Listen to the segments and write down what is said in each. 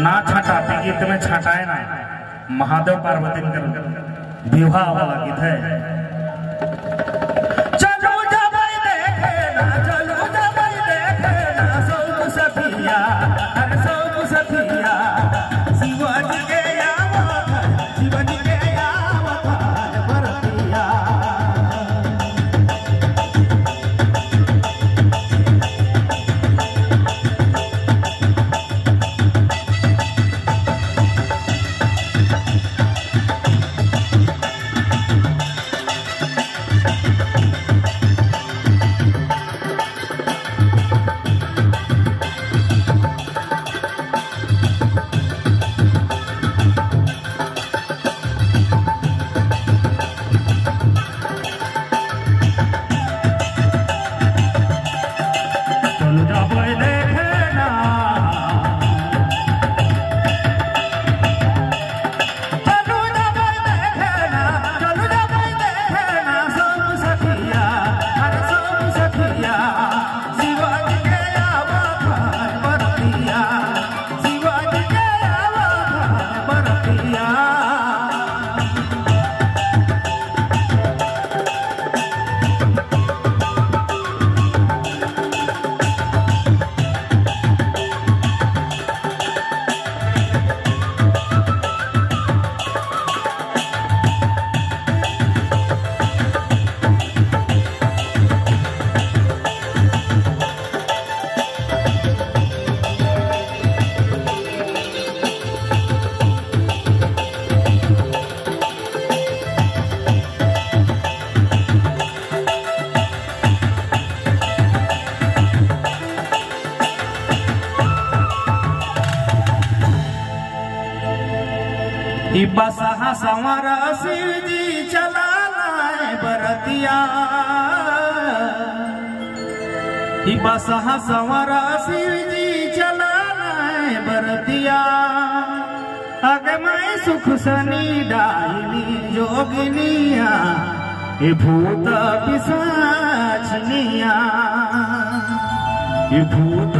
ना छटाते गीत में छटाए ना। महादेव पार्वती विवाह वाला गीत है। बसहा संवर शिव जी चला बरतिया। बसहा संवर शिव जी चला बरतिया। अगमय सुख सनी डाइनी जोगिनिया भूत पिशाचनिया भूत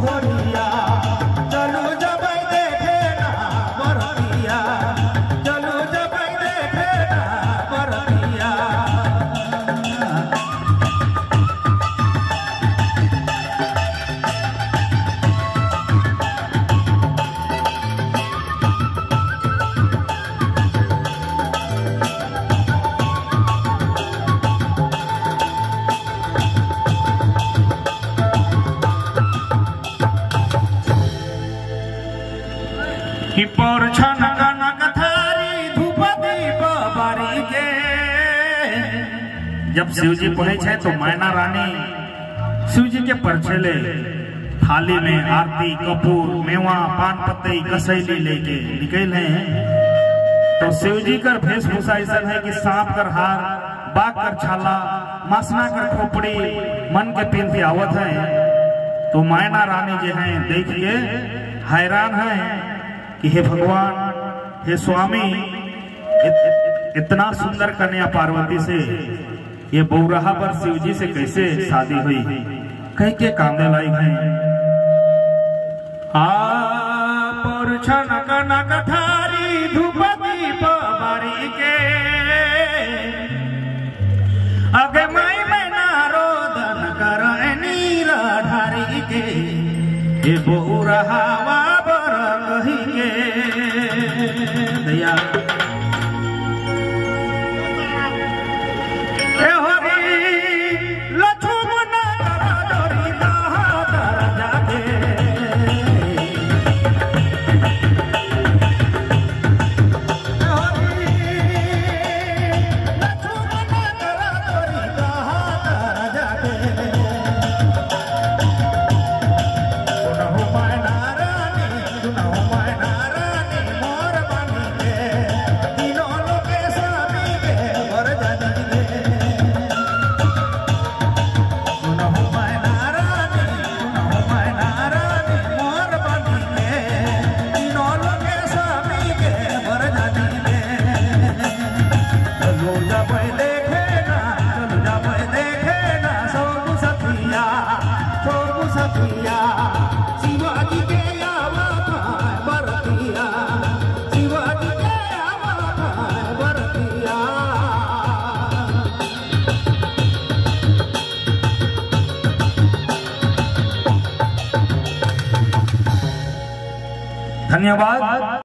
和你一 कि छन कनक थारी धूप दीप बारी के जब शिव जी पहुँचे तो मैना रानी शिव जी के परछेले थाली में आरती कपूर मेवा पान पत्ती कसैली लेके निकल हैं। तो शिव जी कर वेशभूषा ऐसा है कि सांप कर हार बाघ कर छाला मसना कर खोपड़ी मन के पिंथी आवत है। तो मैना रानी जो है देखिए हैरान है। कि हे भगवान हे स्वामी इत, इत, इतना सुंदर कन्या पार्वती से ये बौराहा पर शिव जी से कैसे शादी हुई? कह के कांदे लाई है। आ पर छनक के। कर दया धन्यवाद।